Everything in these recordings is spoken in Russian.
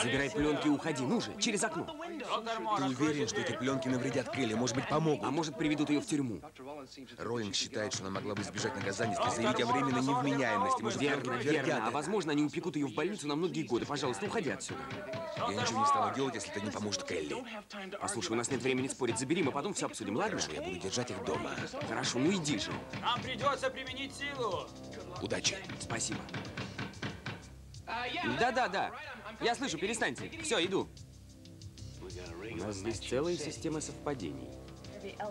Забирай пленки и уходи. Ну же, через окно. Ты уверен, что эти пленки навредят Келли? Может быть, помогут? А может, приведут ее в тюрьму? Роллинг считает, что она могла бы избежать наказания, если заявить о временной невменяемости. Может, Верно, верно. А возможно, они упекут ее в больницу на многие годы. Пожалуйста, уходи отсюда. Я ничего не стану делать, если это не поможет Келли. Послушай, у нас нет времени спорить. Забери, мы потом все обсудим, ладно? Я буду держать их дома. Хорошо, ну иди же. Нам придется применить силу. Удачи. Спасибо. Да-да-да. Я слышу, перестаньте. Все, иду. У нас здесь целая система совпадений.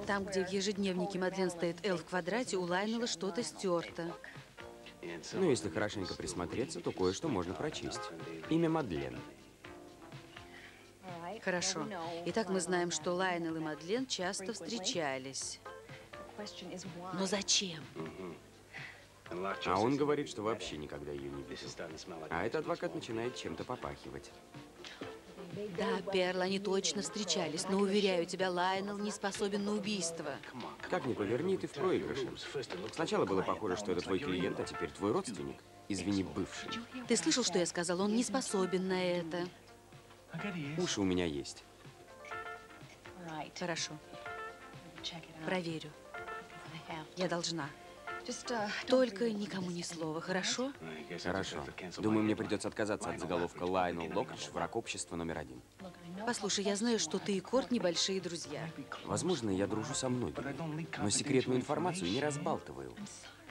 Там, где в ежедневнике Мадлен стоит L в квадрате, у Лайнела что-то стерто. Ну, если хорошенько присмотреться, то кое-что можно прочесть. Имя Мадлен. Хорошо. Итак, мы знаем, что Лайнел и Мадлен часто встречались. Но зачем? А он говорит, что вообще никогда ее не видел. А этот адвокат начинает чем-то попахивать. Да, Перл, они точно встречались, но, уверяю тебя, Лайнел не способен на убийство. Как ни поверни, ты в проигрыше. Сначала было похоже, что это твой клиент, а теперь твой родственник. Извини, бывший. Ты слышал, что я сказал? Он не способен на это. Уши у меня есть. Хорошо, проверю. Я должна. Только никому ни слова, хорошо? Хорошо. Думаю, мне придется отказаться от заголовка Лайнел Локридж, враг общества номер один. Послушай, я знаю, что ты и Корт небольшие друзья. Возможно, я дружу со многими, но секретную информацию не разбалтываю.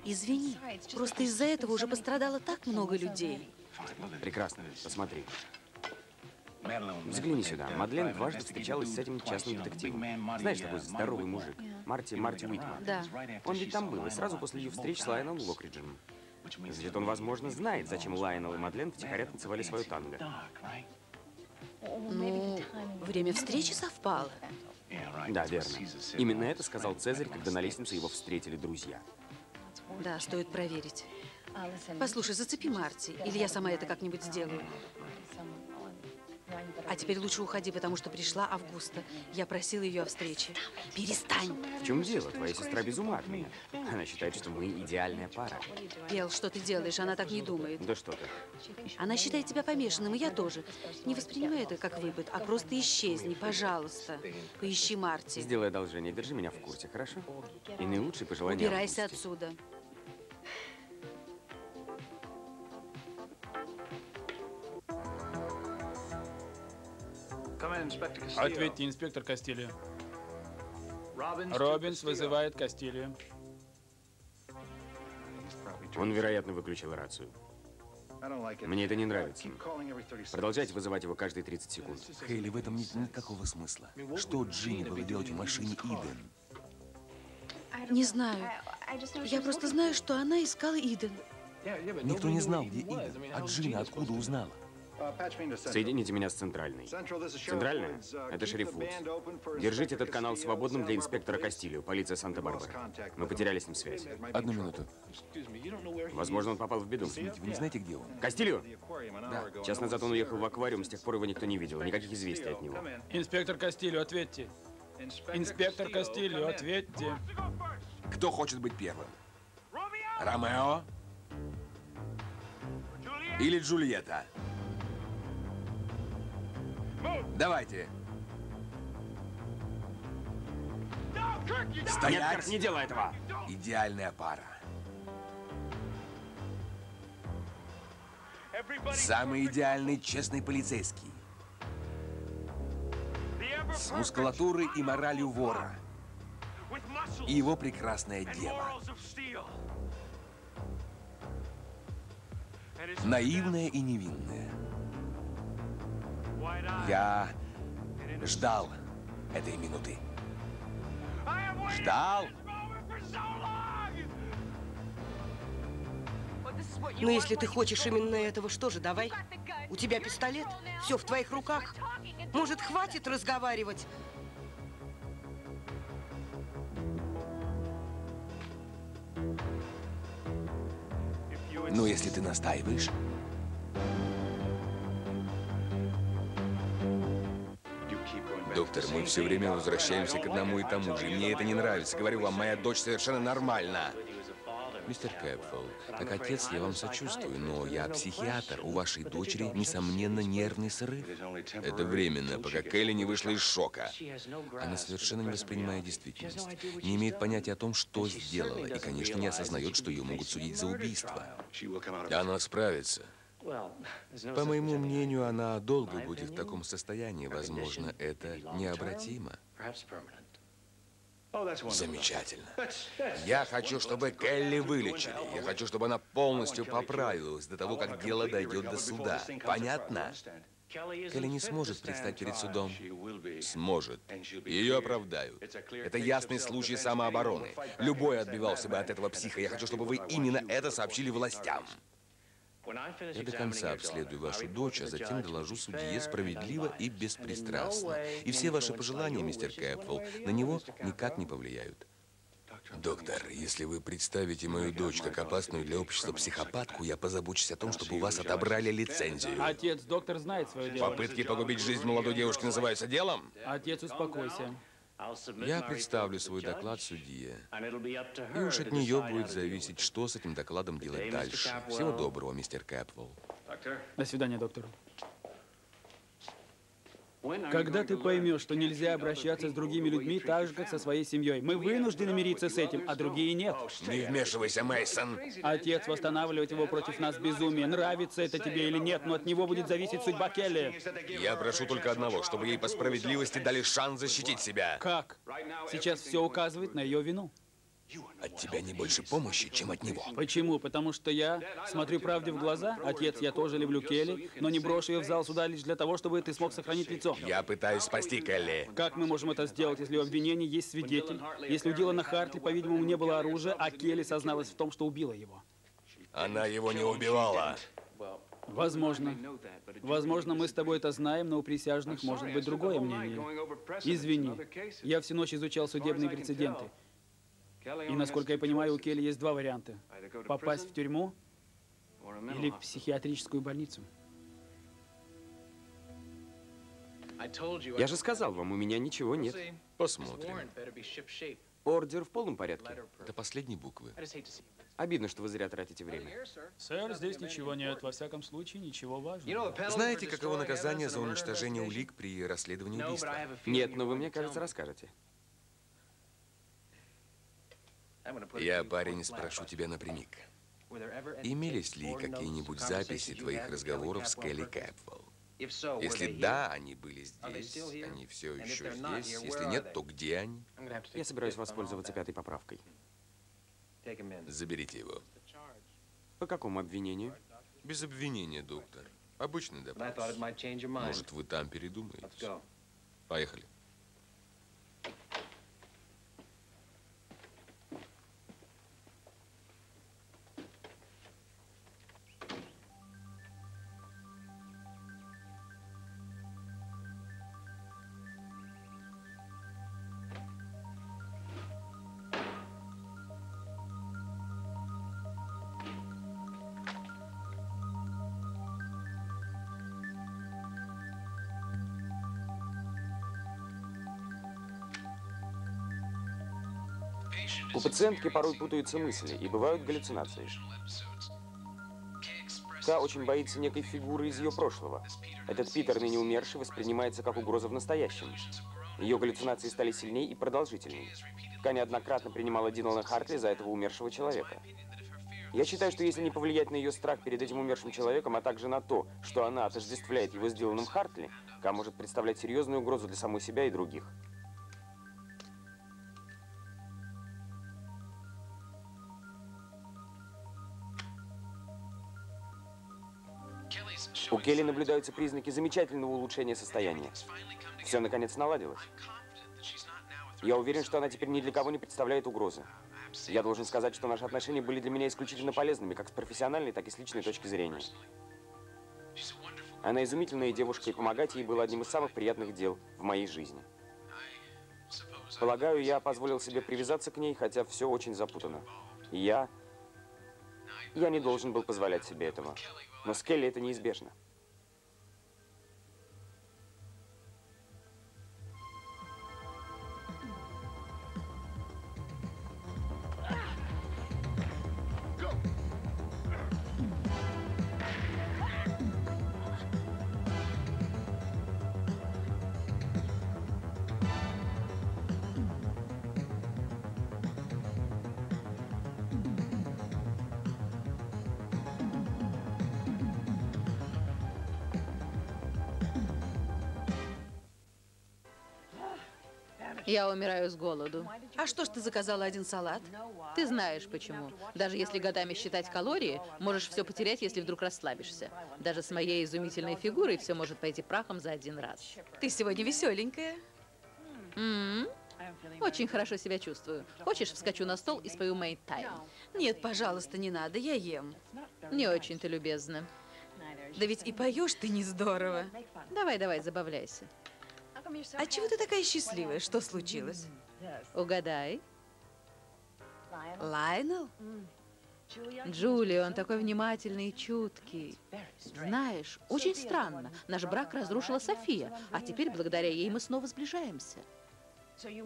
Извини, просто из-за этого уже пострадало так много людей. Прекрасно. Посмотри. Взгляни сюда. Мадлен дважды встречалась с этим частным детективом. Знаешь, такой здоровый мужик. Марти, Марти Уитман. Да. Он ведь там был, и сразу после ее встреч с Лайоном Локриджем. Значит, он, возможно, знает, зачем Лайонел и Мадлен втихаря танцевали свою танго. Ну, время встречи совпало. Да, верно. Именно это сказал Цезарь, когда на лестнице его встретили друзья. Да, стоит проверить. Послушай, зацепи Марти, или я сама это как-нибудь сделаю. А теперь лучше уходи, потому что пришла Августа. Я просила ее о встрече. Перестань! В чем дело? Твоя сестра без ума от меня. Она считает, что мы идеальная пара. Пел, что ты делаешь? Она так не думает. Да что ты. Она считает тебя помешанным, и я тоже. Не воспринимай это как выпад, а просто исчезни, пожалуйста. Поищи Марти. Сделай одолжение, держи меня в курсе, хорошо? И наилучшие пожелания Убирайся Августе. отсюда. Ответьте, инспектор Кастильо. Робинс вызывает Кастильо. Он, вероятно, выключил рацию. Мне это не нравится. Продолжайте вызывать его каждые 30 секунд. Хейли, в этом нет никакого смысла. Что Джинни было делать в машине Иден? Не знаю. Я просто знаю, что она искала Иден. Никто не знал, где Иден. А Джинни откуда узнала? Соедините меня с центральной. Центральная? Это шериф Вудс. Держите этот канал свободным для инспектора Кастилио, полиция Санта-Барбара. Мы потеряли с ним связь. Одну минуту. Возможно, он попал в беду. Вы не знаете, где он? Кастилио? Да. Час назад он уехал в аквариум, с тех пор его никто не видел. Никаких известий от него. Инспектор Кастильо, ответьте. Инспектор Кастильо, ответьте. Кто хочет быть первым? Ромео? Или Джульетта? Давайте. Нет, Стоять! Кирк, не делай этого! Идеальная пара. Самый идеальный честный полицейский. С мускулатурой и моралью вора. И его прекрасная дева. Наивная и невинная. Я ждал этой минуты. Ждал. Ну, если ты хочешь именно этого, что же, давай. У тебя пистолет, все в твоих руках. Может, хватит разговаривать? Ну, если ты настаиваешь. Доктор, мы все время возвращаемся к одному и тому же. Мне это не нравится. Говорю вам, моя дочь совершенно нормальна. Мистер Кэпфелл, как отец я вам сочувствую, но я психиатр. У вашей дочери, несомненно, нервный срыв. Это временно, пока Келли не вышла из шока. Она совершенно не воспринимает действительность, не имеет понятия о том, что сделала, и, конечно, не осознает, что ее могут судить за убийство. Она справится. По моему мнению, она долго будет в таком состоянии. Возможно, это необратимо. Замечательно. Я хочу, чтобы Келли вылечили. Я хочу, чтобы она полностью поправилась до того, как дело дойдет до суда. Понятно? Келли не сможет предстать перед судом. Сможет. Ее оправдают. Это ясный случай самообороны. Любой отбивался бы от этого психа. Я хочу, чтобы вы именно это сообщили властям. Я до конца обследую вашу дочь, а затем доложу судье справедливо и беспристрастно. И все ваши пожелания, мистер Кэпфелл, на него никак не повлияют. Доктор, если вы представите мою дочь как опасную для общества психопатку, я позабочусь о том, чтобы у вас отобрали лицензию. Отец, доктор знает свое дело. Попытки погубить жизнь молодой девушки называются делом? Отец, успокойся. Я представлю свой доклад судье. И уж от нее будет зависеть, что с этим докладом делать дальше. Всего доброго, мистер Кэпвелл. До свидания, доктор. Когда ты поймешь, что нельзя обращаться с другими людьми так же, как со своей семьей. Мы вынуждены мириться с этим, а другие нет. Не вмешивайся, Мейсон. Отец, восстанавливать его против нас безумие. Нравится это тебе или нет, но от него будет зависеть судьба Келли. Я прошу только одного, чтобы ей по справедливости дали шанс защитить себя. Как? Сейчас все указывает на ее вину. От тебя не больше помощи, чем от него. Почему? Потому что я смотрю правде в глаза. Отец, я тоже люблю Келли, но не брошу ее в зал суда лишь для того, чтобы ты смог сохранить лицо. Я пытаюсь спасти Келли. Как мы можем это сделать, если у обвинения есть свидетель? Если у Дилана Хартли, по-видимому, не было оружия, а Келли созналась в том, что убила его? Она его не убивала. Возможно. Возможно, мы с тобой это знаем, но у присяжных может быть другое мнение. Извини. Я всю ночь изучал судебные прецеденты. И, насколько я понимаю, у Келли есть два варианта. Попасть в тюрьму или в психиатрическую больницу. Я же сказал вам, у меня ничего нет. Посмотрим. Ордер в полном порядке. Это последние буквы. Обидно, что вы зря тратите время. Сэр, здесь ничего нет. Во всяком случае, ничего важного. Знаете, каково наказание за уничтожение улик при расследовании убийства? Нет, но вы мне, кажется, расскажете. Я, парень, спрошу тебя напрямик. Имелись ли какие-нибудь записи твоих разговоров с Келли Кэпвелл? Если да, они были здесь, они все еще здесь. Если нет, то где они? Я собираюсь воспользоваться пятой поправкой. Заберите его. По какому обвинению? Без обвинения, доктор. Обычный допрос. Может, вы там передумаете? Поехали. У пациентки порой путаются мысли и бывают галлюцинации. Та очень боится некой фигуры из ее прошлого. Этот Питер, ныне умерший, воспринимается как угроза в настоящем. Ее галлюцинации стали сильнее и продолжительнее. Ка неоднократно принимала Дилана Хартли за этого умершего человека. Я считаю, что если не повлиять на ее страх перед этим умершим человеком, а также на то, что она отождествляет его с Диланом Хартли, Ка может представлять серьезную угрозу для самой себя и других. У Келли наблюдаются признаки замечательного улучшения состояния. Все, наконец, наладилось. Я уверен, что она теперь ни для кого не представляет угрозы. Я должен сказать, что наши отношения были для меня исключительно полезными, как с профессиональной, так и с личной точки зрения. Она изумительная девушка, и помогать ей было одним из самых приятных дел в моей жизни. Полагаю, я позволил себе привязаться к ней, хотя все очень запутано. Я... Я не должен был позволять себе этого. Но с Келли это неизбежно. Я умираю с голоду. А что ж ты заказала один салат? Ты знаешь почему. Даже если годами считать калории, можешь все потерять, если вдруг расслабишься. Даже с моей изумительной фигурой все может пойти прахом за один раз. Ты сегодня веселенькая. М? Очень хорошо себя чувствую. Хочешь, вскочу на стол и спою Мэйд Тайм? Нет, пожалуйста, не надо, я ем. Не очень ты любезна. Да ведь и поешь ты не здорово. Давай, давай, забавляйся. А чего ты такая счастливая? Что случилось? Угадай. Лайнел? Джулия, он такой внимательный и чуткий. Знаешь, очень странно. Наш брак разрушила София, а теперь благодаря ей мы снова сближаемся.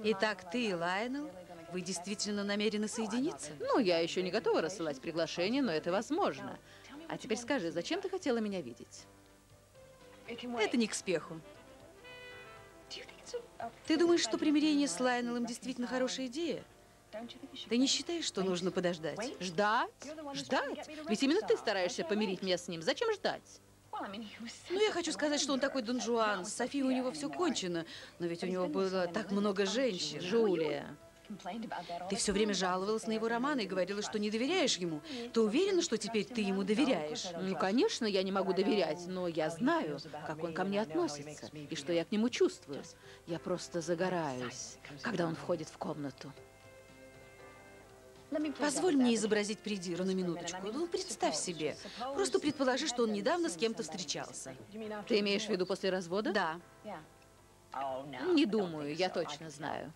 Итак, ты и Лайнел, вы действительно намерены соединиться? Ну, я еще не готова рассылать приглашение, но это возможно. А теперь скажи, зачем ты хотела меня видеть? Это не к спеху. Ты думаешь, что примирение с Лайнелом действительно хорошая идея? Ты не считаешь, что нужно подождать? Ждать? Ждать? Ведь именно ты стараешься помирить меня с ним. Зачем ждать? Ну, я хочу сказать, что он такой Дон Жуан. С Софией у него все кончено. Но ведь у него было так много женщин. Джулия. Ты все время жаловалась на его романы и говорила, что не доверяешь ему. Ты уверена, что теперь ты ему доверяешь? Ну, конечно, я не могу доверять, но я знаю, как он ко мне относится и что я к нему чувствую. Я просто загораюсь, когда он входит в комнату. Позволь мне изобразить придиру на минуточку. Ну, представь себе. Просто предположи, что он недавно с кем-то встречался. Ты имеешь в виду после развода? Да. Не думаю, я точно знаю.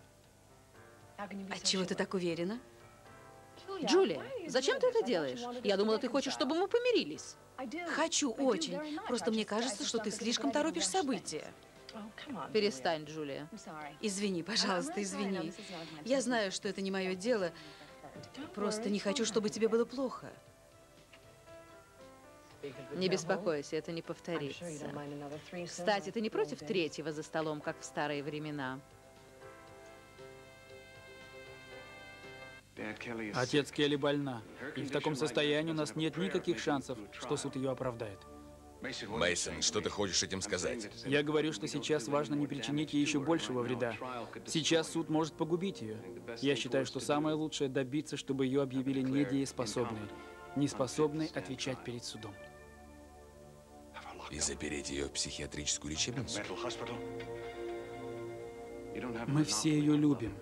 А чего ты так уверена? Джулия, зачем ты это делаешь? Я думала, ты хочешь, чтобы мы помирились. Хочу очень. Просто мне кажется, что ты слишком торопишь события. Перестань, Джулия. Извини, пожалуйста, извини. Я знаю, что это не мое дело. Просто не хочу, чтобы тебе было плохо. Не беспокойся, это не повторится. Кстати, ты не против третьего за столом, как в старые времена? Отец Келли больна, и в таком состоянии у нас нет никаких шансов, что суд ее оправдает. Мейсон, что ты хочешь этим сказать? Я говорю, что сейчас важно не причинить ей еще большего вреда. Сейчас суд может погубить ее. Я считаю, что самое лучшее добиться, чтобы ее объявили недееспособной, неспособной отвечать перед судом. И запереть ее в психиатрическую лечебницу? Мы все ее любим.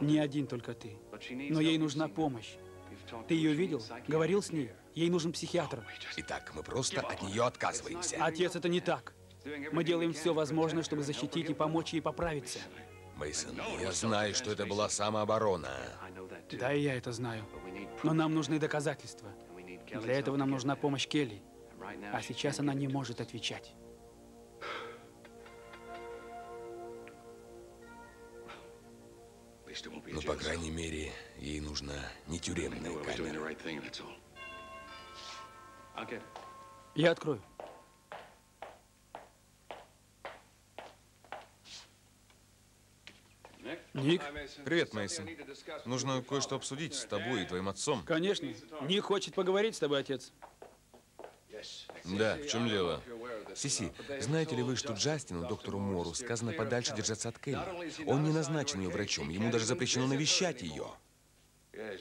Не один только ты. Но ей нужна помощь. Ты ее видел? Говорил с ней? Ей нужен психиатр. Итак, мы просто от нее отказываемся. Отец, это не так. Мы делаем все возможное, чтобы защитить и помочь ей поправиться. Мейсон, я знаю, что это была самооборона. Да, и я это знаю. Но нам нужны доказательства. Для этого нам нужна помощь Келли. А сейчас она не может отвечать. Но, по крайней мере, ей нужна не тюремная камера. Я открою. Ник? Привет, Мейсон. Нужно кое-что обсудить с тобой и твоим отцом. Конечно. Ник хочет поговорить с тобой, отец. Да, в чем дело? Сиси, знаете ли вы, что Джастину, доктору Мору, сказано подальше держаться от Келли? Он не назначен ее врачом, ему даже запрещено навещать ее.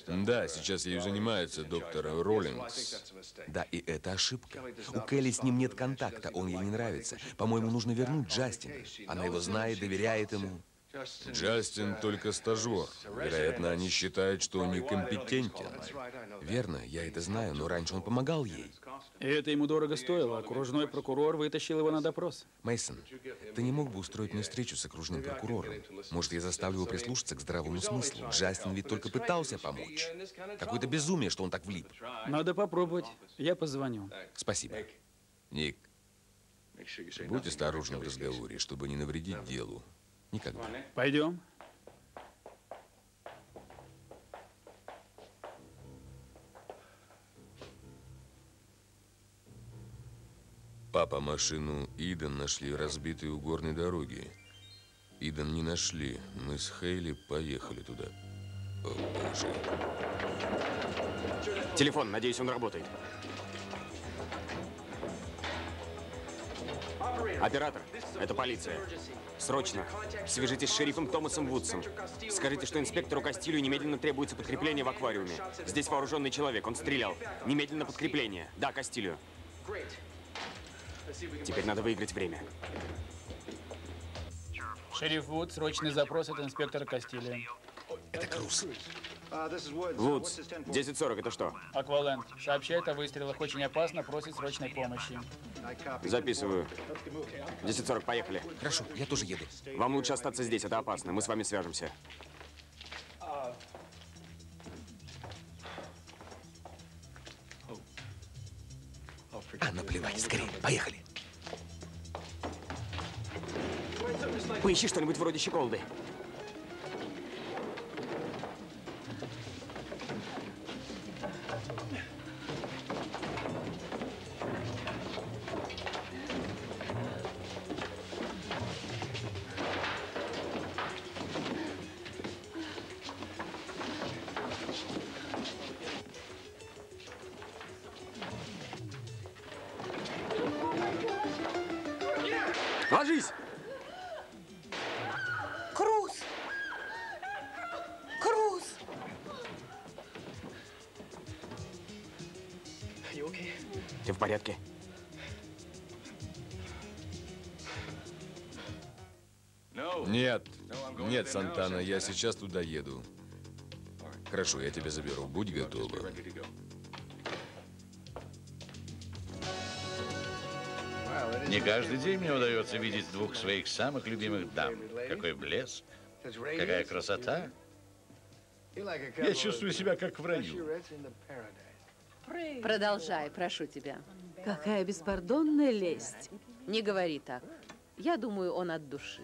Да, сейчас ею занимается доктор Роллингс. Да, и это ошибка. У Келли с ним нет контакта, он ей не нравится. По-моему, нужно вернуть Джастина. Она его знает, доверяет ему. Джастин только стажер. Вероятно, они считают, что он некомпетентен. Верно, я это знаю, но раньше он помогал ей. И это ему дорого стоило. Окружной прокурор вытащил его на допрос. Мейсон, ты не мог бы устроить мне встречу с окружным прокурором? Может, я заставлю его прислушаться к здравому смыслу? Джастин ведь только пытался помочь. Какое-то безумие, что он так влип. Надо попробовать. Я позвоню. Спасибо. Ник, будь осторожен в разговоре, чтобы не навредить делу. Никогда. Пойдем. Папа машину Иден нашли разбитой у горной дороги. Иден не нашли. Мы с Хейли поехали туда. О, боже. Телефон, надеюсь, он работает. Оператор, это полиция. Срочно. Свяжитесь с шерифом Томасом Вудсом. Скажите, что инспектору Кастилю немедленно требуется подкрепление в аквариуме. Здесь вооруженный человек, он стрелял. Немедленно подкрепление. Да, Кастилю. Теперь надо выиграть время. Шериф Вуд, срочный запрос от инспектора Кастилия. Это Круз. Вудс, 10.40, это что? Акваленд сообщает о выстрелах. Очень опасно, просит срочной помощи. Записываю. 10.40, поехали. Хорошо, я тоже еду. Вам лучше остаться здесь, это опасно. Мы с вами свяжемся. А, наплевать, скорее, поехали. Поищи что-нибудь вроде щеколды. Ложись! Круз! Круз! Ты в порядке? Нет, нет, Сантана, я сейчас туда еду. Хорошо, я тебя заберу. Будь готова. Не каждый день мне удается видеть двух своих самых любимых дам. Какой блеск, какая красота. Я чувствую себя как в раю. Продолжай, прошу тебя. Какая беспардонная лесть. Не говори так. Я думаю, он от души.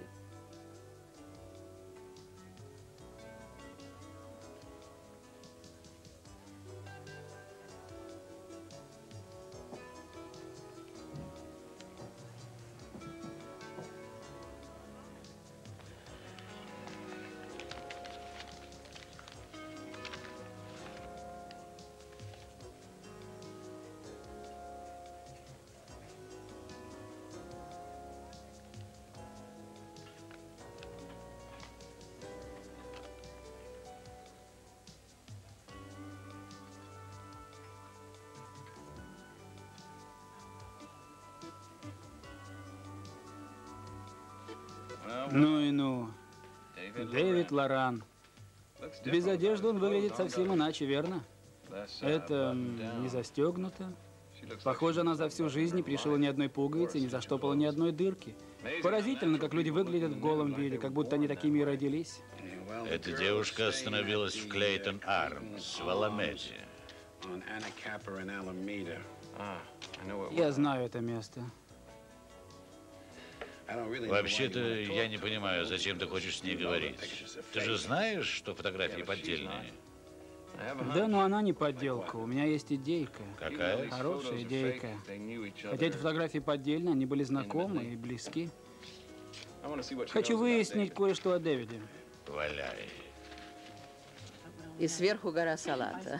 Ну и ну. Дэвид Лоран. Без одежды он выглядит совсем иначе, верно? Это не застегнуто. Похоже, она за всю жизнь не пришила ни одной пуговицы, не заштопала ни одной дырки. Поразительно, как люди выглядят в голом виде, как будто они такими и родились. Эта девушка остановилась в Клейтон Армс, в Аламеде. Я знаю это место. Вообще-то, я не понимаю, зачем ты хочешь с ней говорить. Ты же знаешь, что фотографии поддельные? Да, но она не подделка. У меня есть идейка. Какая? Хорошая идейка. Хотя эти фотографии поддельные, они были знакомы и близки. Хочу выяснить кое-что о Дэвиде. Валяй. И сверху гора салата.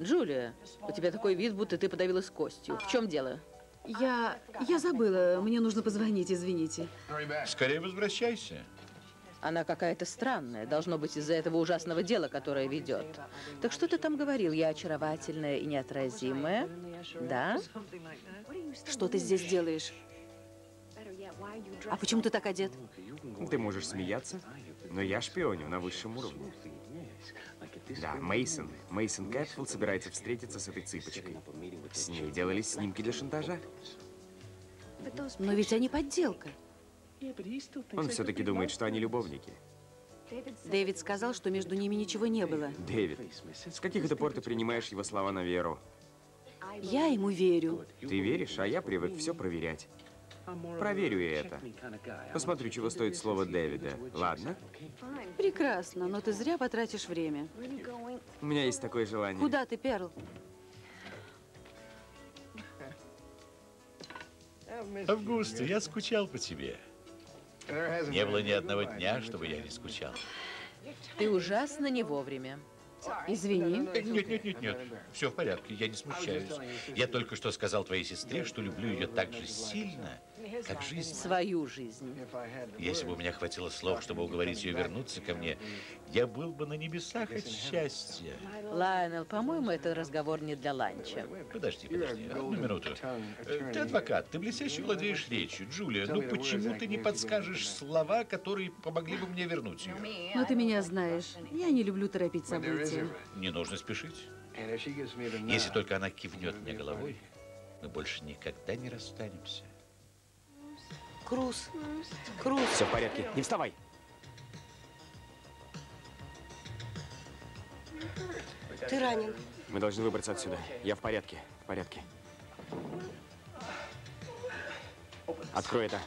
Джулия, у тебя такой вид, будто ты подавилась костью. В чем дело? Я... я забыла. Мне нужно позвонить, извините. Скорее возвращайся. Она какая-то странная. Должно быть из-за этого ужасного дела, которое ведет. Так что ты там говорил? Я очаровательная и неотразимая? Да? Что ты здесь делаешь? А почему ты так одет? Ты можешь смеяться, но я шпионю на высшем уровне. Да, Мейсон. Мейсон Кэтфилд собирается встретиться с этой цыпочкой. С ней делались снимки для шантажа. Но ведь они подделка. Он все-таки думает, что они любовники. Дэвид сказал, что между ними ничего не было. Дэвид, с каких это пор ты принимаешь его слова на веру? Я ему верю. Ты веришь, а я привык все проверять. Проверю и это. Посмотрю, чего стоит слово Дэвида. Ладно? Прекрасно, но ты зря потратишь время. У меня есть такое желание. Куда ты, Перл? Августа, я скучал по тебе. Не было ни одного дня, чтобы я не скучал. Ты ужасно не вовремя. Извини. Нет, нет, нет, нет. Все в порядке, я не смущаюсь. Я только что сказал твоей сестре, что люблю ее так же сильно, как жизнь. Свою жизнь. Если бы у меня хватило слов, чтобы уговорить ее вернуться ко мне, я был бы на небесах от счастья. Лайонел, по-моему, это разговор не для ланча. Подожди, подожди, одну минуту. Э, Ты адвокат, ты блестяще владеешь речью. Джулия, ну почему ты не подскажешь слова, которые помогли бы мне вернуть ее? Но ты меня знаешь. Я не люблю торопить события. Не нужно спешить. Если только она кивнет мне головой, мы больше никогда не расстанемся. Круз, Круз, Все в порядке. Не вставай. ты ранен. Мы должны выбраться отсюда. Я в порядке. В порядке. Открой это.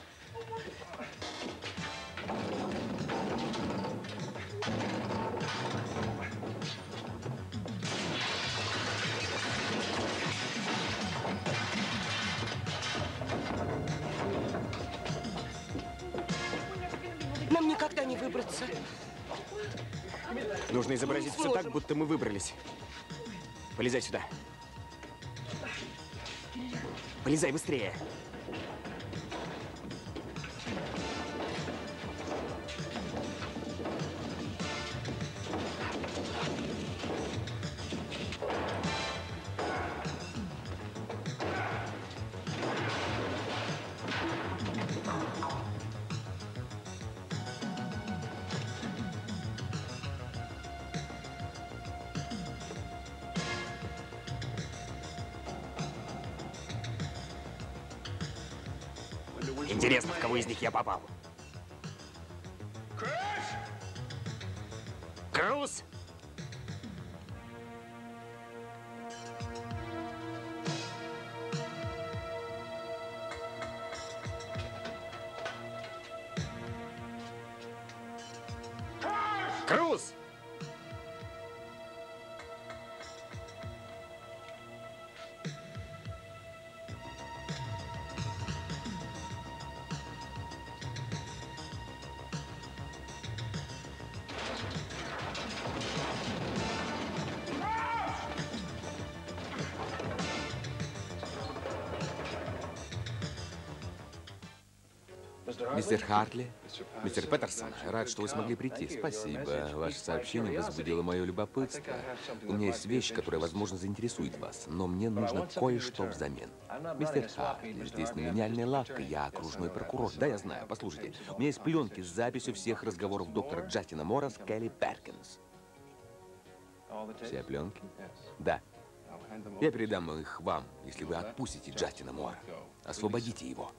Выбраться. Нужно изобразить все так, будто мы выбрались. Полезай сюда. Полезай быстрее. Я попал. Мистер Хартли, мистер Петерсон, рад, что вы смогли прийти. Спасибо. Ваше сообщение возбудило мое любопытство. У меня есть вещь, которая, возможно, заинтересует вас, но мне нужно кое-что взамен. Мистер Хартли, здесь миллениальная лавка, я окружной прокурор. Да, я знаю. Послушайте, у меня есть пленки с записью всех разговоров доктора Джастина Мора с Келли Перкинс. Все пленки? Да. Я передам их вам, если вы отпустите Джастина Мора. Освободите его.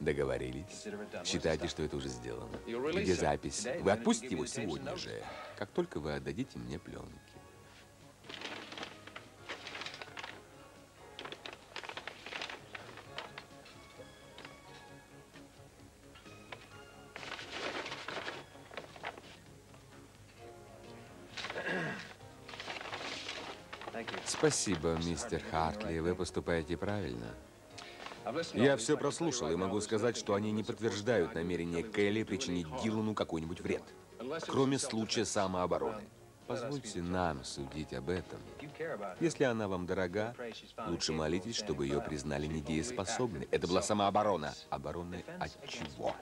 Договорились. Считайте, что это уже сделано. Где запись? Вы отпустите его сегодня же, как только вы отдадите мне пленки. Спасибо, мистер Хартли. Вы поступаете правильно. Я все прослушал и могу сказать, что они не подтверждают намерение Келли причинить Дилану какой-нибудь вред, кроме случая самообороны. Позвольте нам судить об этом. Если она вам дорога, лучше молитесь, чтобы ее признали недееспособной. Это была самооборона. Оборона от чего?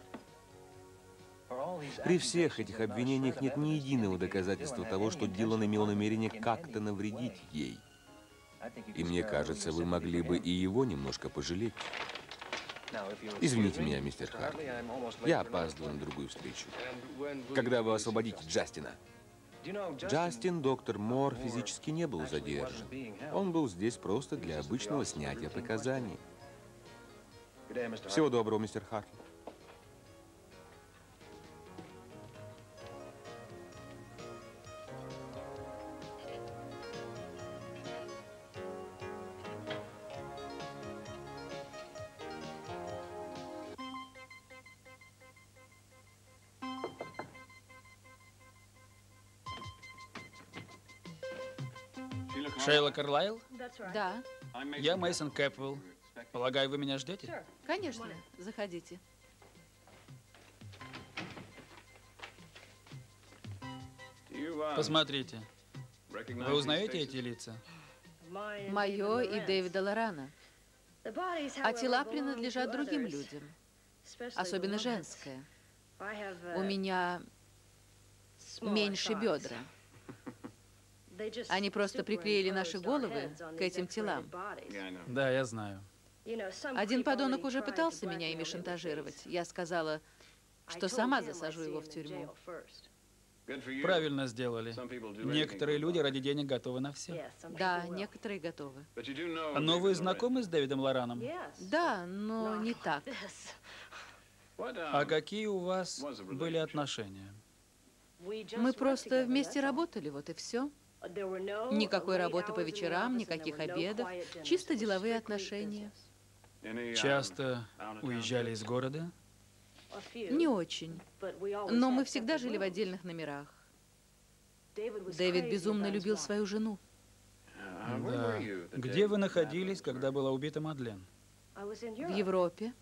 При всех этих обвинениях нет ни единого доказательства того, что Дилан имел намерение как-то навредить ей. И мне кажется, вы могли бы и его немножко пожалеть. Извините меня, мистер Харли. Я опаздываю на другую встречу. Когда вы освободите Джастина? Джастин, доктор Мор, физически не был задержан. Он был здесь просто для обычного снятия показаний. Всего доброго, мистер Хартли. Шейла Карлайл? Да, Я Мейсон Кэпвелл. Полагаю, вы меня ждете? конечно. Заходите. Посмотрите. Вы узнаете эти лица? Мое и Дэвида Лорана. А тела принадлежат другим людям, особенно женское. У меня меньше бедра. Они просто приклеили наши головы к этим телам. Да, я знаю. Один подонок уже пытался меня ими шантажировать. Я сказала, что сама засажу его в тюрьму. Правильно сделали. Некоторые люди ради денег готовы на все. Да, некоторые готовы. Но вы знакомы с Дэвидом Лораном? Да, но не так. А какие у вас были отношения? Мы просто вместе работали, вот и все. Никакой работы по вечерам, никаких обедов, чисто деловые отношения. Часто уезжали из города? Не очень. Но мы всегда жили в отдельных номерах. Дэвид безумно любил свою жену. Да. Где вы находились, когда была убита Мадлен? В Европе.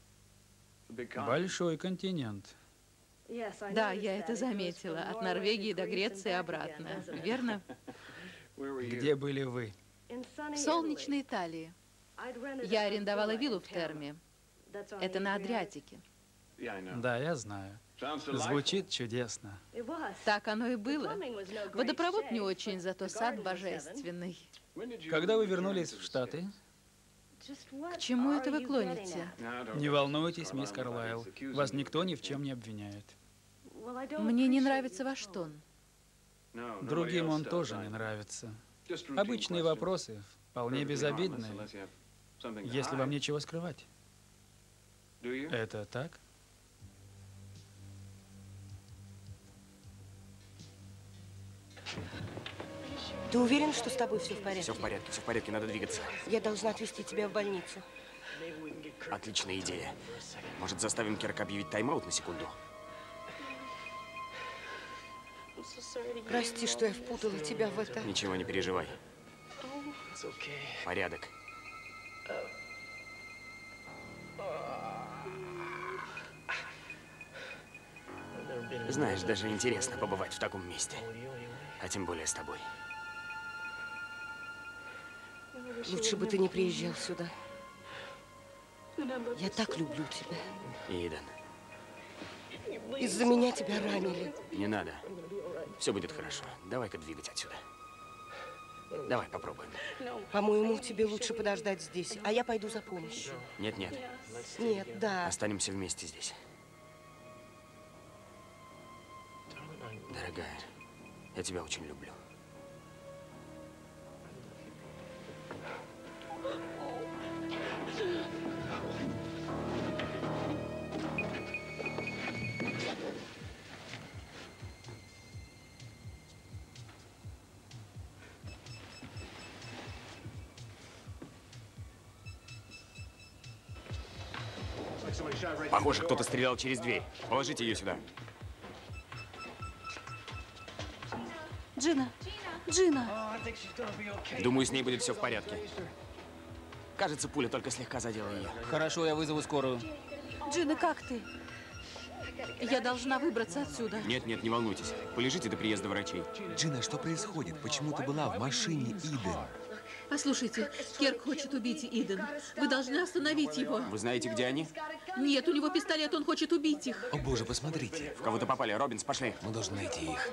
Большой континент. Да, я это заметила. От Норвегии до Греции обратно. Верно? Где были вы? В солнечной Италии. Я арендовала виллу в Терме. Это на Адриатике. Да, я знаю. Звучит чудесно. Так оно и было. Водопровод не очень, зато сад божественный. Когда вы вернулись в Штаты? К чему это вы клоните? Не волнуйтесь, мисс Карлайл. Вас никто ни в чем не обвиняет. Мне не нравится ваш тон. Другим он тоже не нравится. Обычные вопросы, вполне безобидные, если вам нечего скрывать. Это так? Ты уверен, что с тобой все в порядке? Все в порядке, все в порядке, надо двигаться. Я должна отвезти тебя в больницу. Отличная идея. Может, заставим Керка объявить тайм-аут на секунду? Прости, что я впутала тебя в это. Ничего, не переживай. Порядок. Знаешь, даже интересно побывать в таком месте. А тем более с тобой. Лучше бы ты не приезжал сюда. Я так люблю тебя. Идан, Из-за меня тебя ранили. не надо. Все будет хорошо. Давай-ка двигать отсюда. Давай, попробуем. По-моему, тебе лучше подождать здесь, а я пойду за помощью. Нет-нет, Нет, да. останемся вместе здесь. Дорогая, я тебя очень люблю. Похоже, кто-то стрелял через дверь. Положите ее сюда. Джина, Джина. Думаю, с ней будет все в порядке. Кажется, пуля только слегка задела ее. Хорошо, я вызову скорую. Джина, как ты? Я должна выбраться отсюда. Нет, нет, не волнуйтесь. Полежите до приезда врачей. Джина, что происходит? Почему ты была в машине Иден? Послушайте, Керк хочет убить Иден. Вы должны остановить его. Вы знаете, где они? Нет, у него пистолет, он хочет убить их. О боже, посмотрите. В кого-то попали. Робинс, пошли. Мы должны найти их.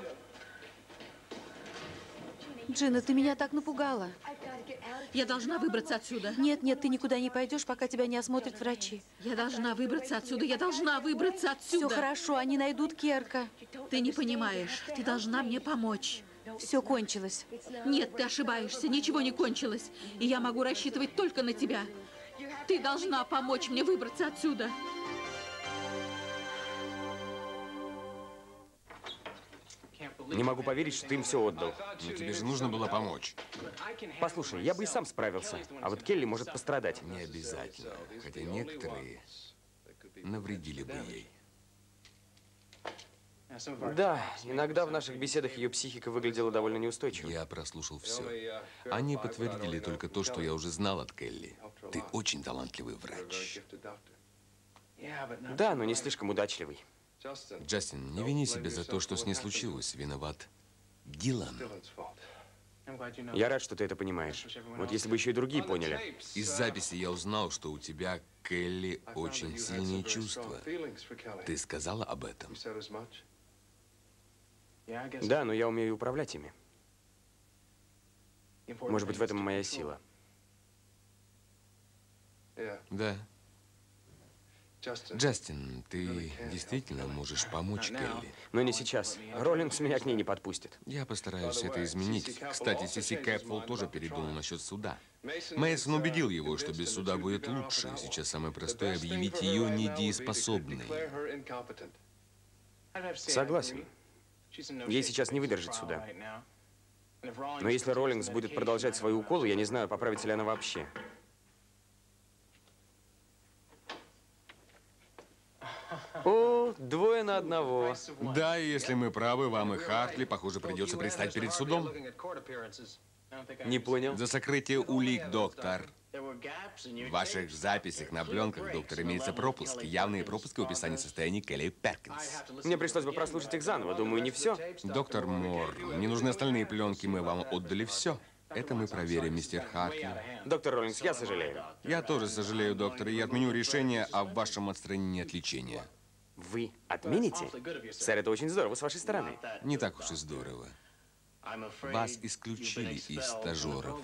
Джина, ты меня так напугала. Я должна выбраться отсюда. Нет, нет, ты никуда не пойдешь, пока тебя не осмотрят врачи. Я должна выбраться отсюда. Я должна выбраться Все отсюда. хорошо, они найдут Керка. Ты не понимаешь. Ты должна мне помочь. Все кончилось. Нет, ты ошибаешься. Ничего не кончилось. И я могу рассчитывать только на тебя. Ты должна помочь мне выбраться отсюда. Не могу поверить, что ты им все отдал. Но тебе же нужно было помочь. Послушай, я бы и сам справился. А вот Келли может пострадать. Не обязательно. Хотя некоторые навредили бы ей. Да, иногда в наших беседах ее психика выглядела довольно неустойчивой. Я прослушал все. Они подтвердили только то, что я уже знал от Келли. Ты очень талантливый врач. Да, но не слишком удачливый. Джастин, не вини себя за то, что с ней случилось. Виноват Дилан. Я рад, что ты это понимаешь. Вот если бы еще и другие поняли. Из записи я узнал, что у тебя, Келли, очень сильные чувства. Ты сказала об этом? Да, но я умею управлять ими. Может быть, в этом моя сила. Да. Джастин, ты действительно можешь помочь Келли? Но не сейчас. Роллингс меня к ней не подпустит. Я постараюсь это изменить. Кстати, Сиси Кэпфул тоже передумал насчет суда. Мейсон убедил его, что без суда будет лучше. Сейчас самое простое – объявить ее недееспособной. Согласен. Ей сейчас не выдержит суда. Но если Роллингс будет продолжать свои уколы, я не знаю, поправится ли она вообще. О, двое на одного. Да, и если мы правы, вам и Хартли, похоже, придется предстать перед судом. Не понял. За сокрытие улик, доктор. В ваших записях на пленках, доктор, имеются пропуски. Явные пропуски в описании состояния Келли Перкинс. Мне пришлось бы прослушать их заново. Думаю, не все. Доктор Мор, мне нужны остальные пленки, мы вам отдали все. Это мы проверим, мистер Хартли. Доктор Роллинс, я сожалею. Я тоже сожалею, доктор, и отменю решение о вашем отстранении от лечения. Вы отмените? Сэр, это очень здорово с вашей стороны. Не так уж и здорово. Вас исключили из стажеров.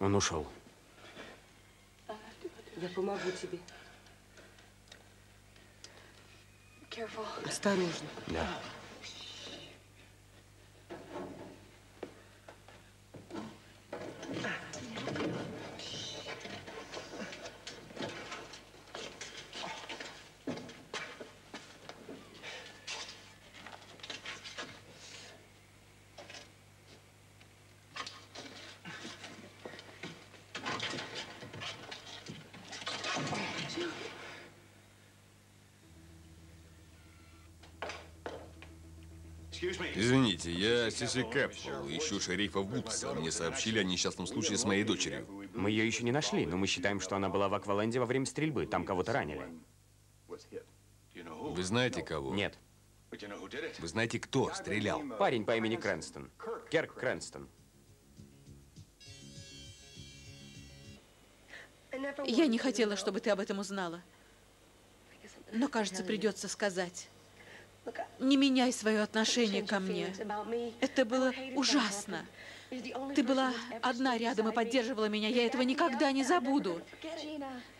Он ушел. Я помогу тебе. Осторожно. Да. Извините, я Сиси Кэпфул, ищу шерифа Вудса. Мне сообщили о несчастном случае с моей дочерью. Мы ее еще не нашли, но мы считаем, что она была в Акваленде во время стрельбы. Там кого-то ранили. Вы знаете кого? Нет. Вы знаете, кто стрелял? Парень по имени Крэнстон. Керк Крэнстон. Я не хотела, чтобы ты об этом узнала. Но, кажется, придется сказать. Не меняй свое отношение ко мне. Это было ужасно. Ты была одна рядом и поддерживала меня. Я этого никогда не забуду.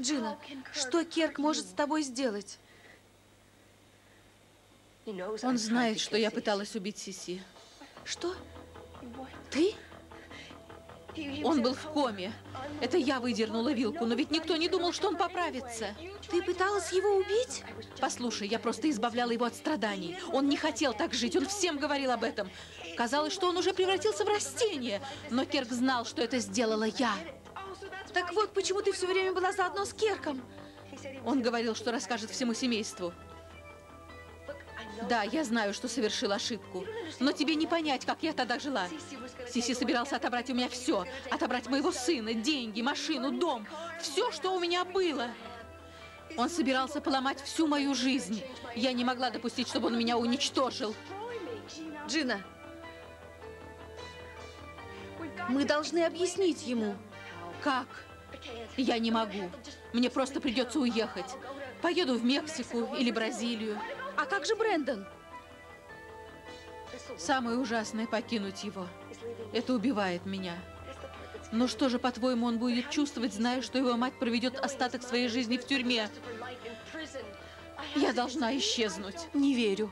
Джина, что Керк может с тобой сделать? Он знает, что я пыталась убить Сиси. Что? Ты? Он был в коме. Это я выдернула вилку, но ведь никто не думал, что он поправится. Ты пыталась его убить? Послушай, я просто избавляла его от страданий. Он не хотел так жить, он всем говорил об этом. Казалось, что он уже превратился в растение, но Керк знал, что это сделала я. Так вот, почему ты все время была заодно с Керком? Он говорил, что расскажет всему семейству. Да, я знаю, что совершил ошибку. Но тебе не понять, как я тогда жила. Сиси собирался отобрать у меня все. Отобрать моего сына, деньги, машину, дом. Все, что у меня было. Он собирался поломать всю мою жизнь. Я не могла допустить, чтобы он меня уничтожил. Джина, Мы должны объяснить ему. Как? Я не могу. Мне просто придется уехать. Поеду в Мексику или Бразилию. А как же Брэндон? Самое ужасное — покинуть его. Это убивает меня. Но что же, по-твоему, он будет чувствовать, зная, что его мать проведет остаток своей жизни в тюрьме? Я должна исчезнуть. Не верю.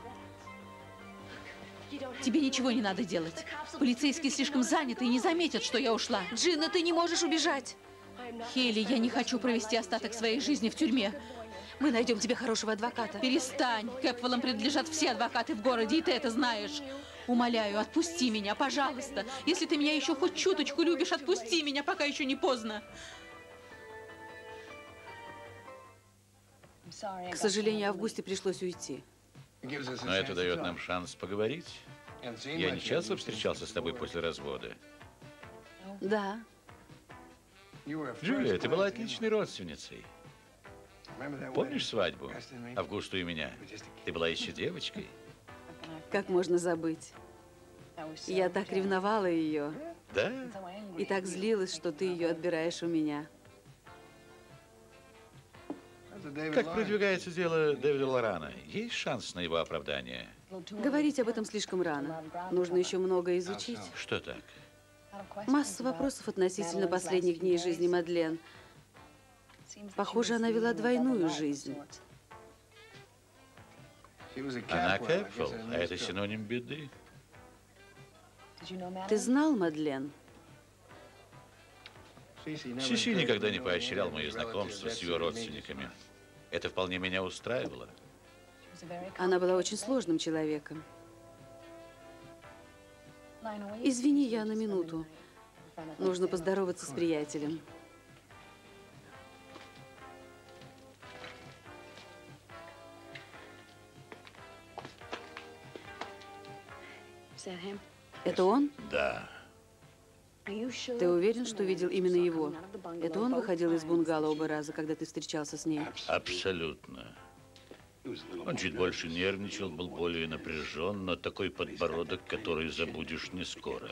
Тебе ничего не надо делать. Полицейские слишком заняты и не заметят, что я ушла. Джина, ты не можешь убежать. Хейли, я не хочу провести остаток своей жизни в тюрьме. Мы найдем тебе хорошего адвоката. Перестань. Кэпвеллам принадлежат все адвокаты в городе, и ты это знаешь. Умоляю, отпусти меня, пожалуйста. Если ты меня еще хоть чуточку любишь, отпусти меня, пока еще не поздно. К сожалению, Августе пришлось уйти. Но это дает нам шанс поговорить. Я не часто встречался с тобой после развода. Да. Джулия, ты была отличной родственницей. Помнишь свадьбу? Августу и меня. Ты была еще девочкой. Как можно забыть? Я так ревновала ее. Да? И так злилась, что ты ее отбираешь у меня. Как продвигается дело Дэвида Лорана? Есть шанс на его оправдание? Говорить об этом слишком рано. Нужно еще многое изучить. Что так? Масса вопросов относительно последних дней жизни Мадлен. Похоже, она вела двойную жизнь. Она Кэпфелл, а это синоним беды. Ты знал Мадлен? Сиси никогда не поощрял мое знакомство с ее родственниками. Это вполне меня устраивало. Она была очень сложным человеком. Извини, я на минуту. Нужно поздороваться с приятелем. Это он? Да. Ты уверен, что видел именно его? Это он выходил из бунгало оба раза, когда ты встречался с ней? Абсолютно. Он чуть больше нервничал, был более напряжен, но такой подбородок, который забудешь не скоро.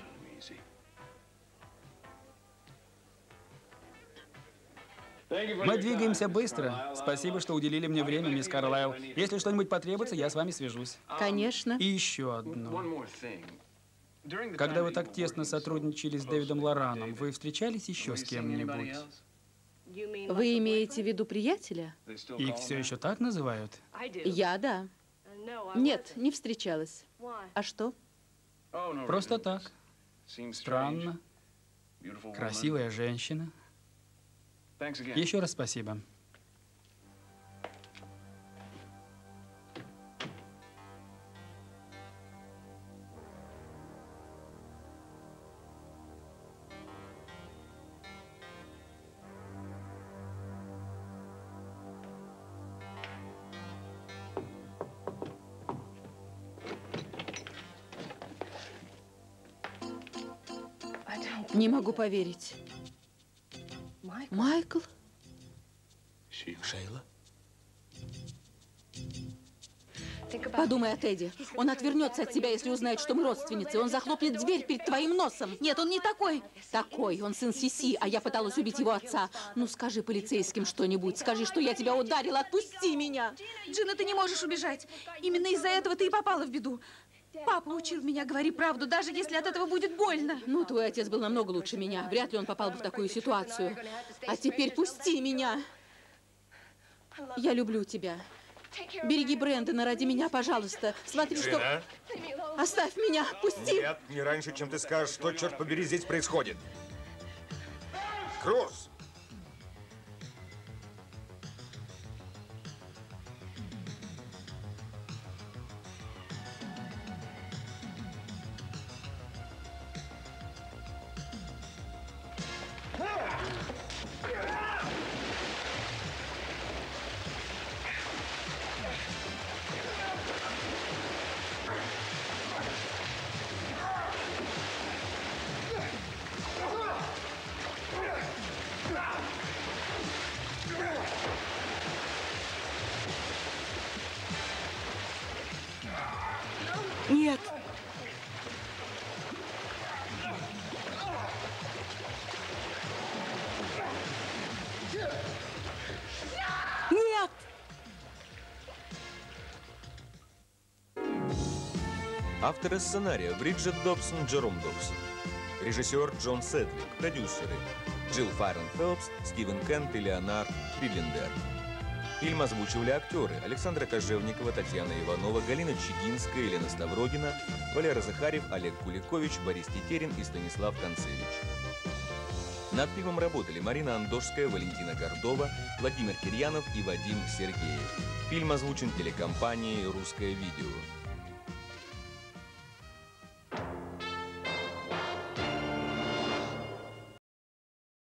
Мы двигаемся быстро. Спасибо, что уделили мне время, мисс Карлайл. Если что-нибудь потребуется, я с вами свяжусь. Конечно. И еще одно. Когда вы так тесно сотрудничали с Дэвидом Лораном, вы встречались еще с кем-нибудь? Вы имеете в виду приятеля? Их все еще так называют? Я, да. Нет, не встречалась. А что? Просто так. Странно. Красивая женщина. Еще раз спасибо. Не могу поверить. Майкл? Шейла? Подумай о Тедди. Он отвернется от тебя, если узнает, что мы родственницы. Он захлопнет дверь перед твоим носом. Нет, он не такой. Такой. Он сын Сиси, а я пыталась убить его отца. Ну, скажи полицейским что-нибудь. Скажи, что я тебя ударила. Отпусти меня. Джина, ты не можешь убежать. Именно из-за этого ты и попала в беду. Папа учил меня, говори правду, даже если от этого будет больно. Ну, твой отец был намного лучше меня. Вряд ли он попал бы в такую ситуацию. А теперь пусти меня. Я люблю тебя. Береги Брэндона ради меня, пожалуйста. Смотри, что... Джина? Оставь меня, пусти. Нет, не раньше, чем ты скажешь, что, черт побери, здесь происходит. Круз! Авторы сценария Бриджит Добсон, Джером Добсон. Режиссер Джон Седвик. Продюсеры Джилл Файрон Фелпс, Стивен Кент и Леонард Фидлендер. Фильм озвучивали актеры Александра Кожевникова, Татьяна Иванова, Галина Чигинская, Елена Ставрогина, Валера Захарев, Олег Куликович, Борис Тетерин и Станислав Концевич. Над фильмом работали Марина Андошская, Валентина Гордова, Владимир Кирьянов и Вадим Сергеев. Фильм озвучен телекомпанией «Русское видео».